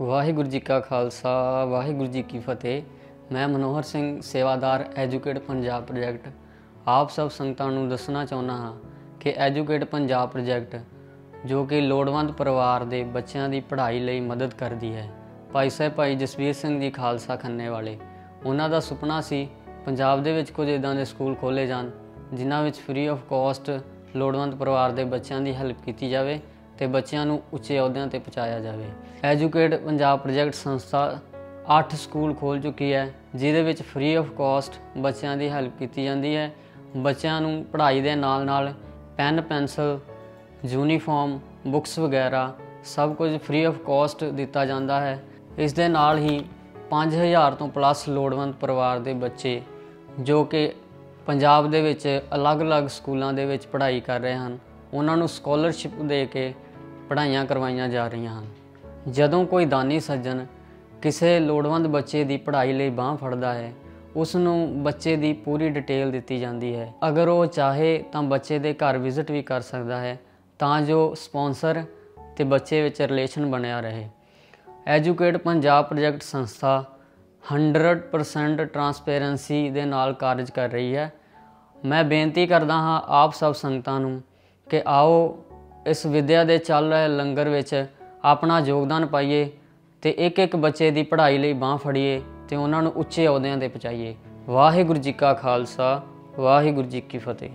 ਵਾਹਿਗੁਰੂ ਜੀ ਕਾ ਖਾਲਸਾ, ਵਾਹਿਗੁਰੂ ਜੀ ਕੀ ਫਤਿਹ। ਮੈਂ ਮਨੋਹਰ ਸਿੰਘ, ਸੇਵਾਦਾਰ, ਐਜੂਕੇਟ ਪੰਜਾਬ ਪ੍ਰੋਜੈਕਟ। ਆਪ ਸਭ ਸੰਗਤਾਂ ਨੂੰ ਦੱਸਣਾ ਚਾਹੁੰਦਾ ਹਾਂ ਕਿ ਐਜੂਕੇਟ ਪੰਜਾਬ ਪ੍ਰੋਜੈਕਟ, ਜੋ ਕਿ ਲੋੜਵੰਦ ਪਰਿਵਾਰ ਦੇ ਬੱਚਿਆਂ ਦੀ ਪੜ੍ਹਾਈ ਲਈ ਮਦਦ ਕਰਦੀ ਹੈ, ਭਾਈ ਸਾਹਿਬ ਭਾਈ ਜਸਵੀਰ ਸਿੰਘ ਜੀ ਖਾਲਸਾ ਖੰਨੇ ਵਾਲੇ। ਉਹਨਾਂ ਦਾ ਸੁਪਨਾ ਸੀ ਪੰਜਾਬ ਦੇ ਵਿੱਚ ਕੁਝ ਇਦਾਂ ਦੇ ਸਕੂਲ ਖੋਲੇ ਜਾਣ, ਜਿਨ੍ਹਾਂ ਵਿੱਚ ਫ੍ਰੀ ਆਫ ਕਾਸਟ ਲੋੜਵੰਦ ਪਰਿਵਾਰ ਦੇ ਬੱਚਿਆਂ ਦੀ ਹੈਲਪ ਕੀਤੀ ਜਾਵੇ ਤੇ ਬੱਚਿਆਂ ਨੂੰ ਉੱਚੇ ਅਹੁਦਿਆਂ ਤੇ ਪਹੁੰਚਾਇਆ ਜਾਵੇ। ਐਜੂਕੇਟ ਪੰਜਾਬ ਪ੍ਰੋਜੈਕਟ ਸੰਸਥਾ 8 ਸਕੂਲ ਖੋਲ ਚੁੱਕੀ ਹੈ, ਜਿਹਦੇ ਵਿੱਚ ਫ੍ਰੀ ਆਫ ਕਾਸਟ ਬੱਚਿਆਂ ਦੀ ਹੈਲਪ ਕੀਤੀ ਜਾਂਦੀ ਹੈ। ਬੱਚਿਆਂ ਨੂੰ ਪੜ੍ਹਾਈ ਦੇ ਨਾਲ-ਨਾਲ ਪੈਨ ਪੈਨਸਲ ਯੂਨੀਫਾਰਮ ਬੁੱਕਸ ਵਗੈਰਾ ਸਭ ਕੁਝ ਫ੍ਰੀ ਆਫ ਕਾਸਟ ਦਿੱਤਾ ਜਾਂਦਾ ਹੈ। ਇਸ ਦੇ ਨਾਲ ਹੀ 5000 ਤੋਂ ਪਲੱਸ ਲੋੜਵੰਦ ਪਰਿਵਾਰ ਦੇ ਬੱਚੇ, ਜੋ ਕਿ ਪੰਜਾਬ ਦੇ ਵਿੱਚ ਅਲੱਗ-ਅਲੱਗ ਸਕੂਲਾਂ ਦੇ ਵਿੱਚ ਪੜ੍ਹਾਈ ਕਰ ਰਹੇ ਹਨ। ਉਹਨਾਂ ਨੂੰ ਸਕਾਲਰਸ਼ਿਪ ਦੇ ਕੇ ਪੜ੍ਹਾਈਆਂ ਕਰਵਾਈਆਂ ਜਾ ਰਹੀਆਂ ਹਨ। ਜਦੋਂ ਕੋਈ ਦਾਨੀ ਸੱਜਣ ਕਿਸੇ ਲੋੜਵੰਦ ਬੱਚੇ ਦੀ ਪੜ੍ਹਾਈ ਲਈ ਬਾਹ ਫੜਦਾ ਹੈ ਉਸ ਨੂੰ ਬੱਚੇ ਦੀ ਪੂਰੀ ਡਿਟੇਲ ਦਿੱਤੀ ਜਾਂਦੀ ਹੈ। ਅਗਰ ਉਹ ਚਾਹੇ ਤਾਂ ਬੱਚੇ ਦੇ ਘਰ ਵਿਜ਼ਿਟ ਵੀ ਕਰ ਸਕਦਾ ਹੈ, ਤਾਂ ਜੋ ਸਪான்ਸਰ ਤੇ ਬੱਚੇ ਵਿੱਚ ਰਿਲੇਸ਼ਨ ਬਣਿਆ ਰਹੇ। ਐਜੂਕੇਟ ਪੰਜਾਬ ਪ੍ਰੋਜੈਕਟ ਸੰਸਥਾ 100% ਟਰਾਂਸਪੇਰੈਂਸੀ ਦੇ ਨਾਲ ਕਾਰਜ ਕਰ ਰਹੀ ਹੈ। ਮੈਂ ਬੇਨਤੀ ਕਰਦਾ ਹਾਂ ਆਪ ਸਭ ਸੰਗਤਾਂ ਨੂੰ ਕਿ ਆਓ ਇਸ ਵਿਦਿਆ ਦੇ ਚੱਲ ਰਹੇ ਲੰਗਰ ਵਿੱਚ ਆਪਣਾ ਯੋਗਦਾਨ ਪਾਈਏ ਤੇ ਇੱਕ ਇੱਕ ਬੱਚੇ ਦੀ ਪੜ੍ਹਾਈ ਲਈ ਬਾਹ ਫੜੀਏ ਤੇ ਉਹਨਾਂ ਨੂੰ ਉੱਚੇ ਅਹੁਦਿਆਂ ਤੇ ਪਹੁੰਚਾਈਏ। ਵਾਹਿਗੁਰੂ ਜੀ ਕਾ ਖਾਲਸਾ, ਵਾਹਿਗੁਰੂ ਜੀ ਕੀ ਫਤਿਹ।